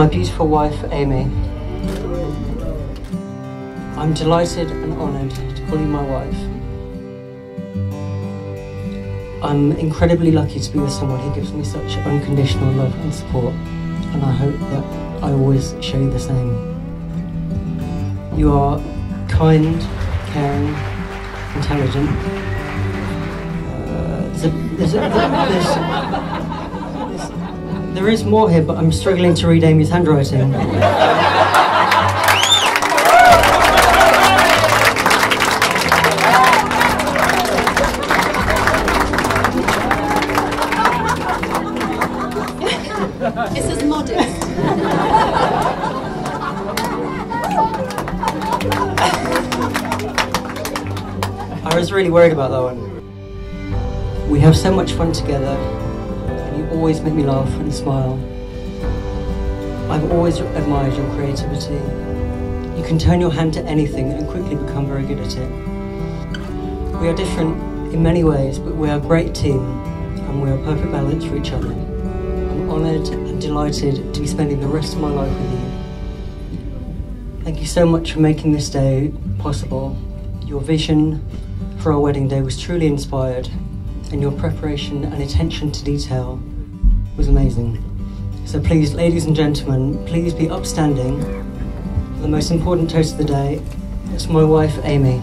my beautiful wife, Amy. I'm delighted and honoured to call you my wife. I'm incredibly lucky to be with someone who gives me such unconditional love and support, and I hope that I always show you the same. You are kind, caring, intelligent. Uh, there's a, there's a, there's, there is more here, but I'm struggling to read Amy's handwriting. It says modest. I was really worried about that one. We have so much fun together, you always make me laugh and smile. I've always admired your creativity. You can turn your hand to anything and quickly become very good at it. We are different in many ways, but we are a great team, and we are a perfect balance for each other. I'm honoured and delighted to be spending the rest of my life with you. Thank you so much for making this day possible. Your vision for our wedding day was truly inspired, and your preparation and attention to detail was amazing. So please, ladies and gentlemen, please be upstanding for the most important toast of the day. It's my wife, Amy.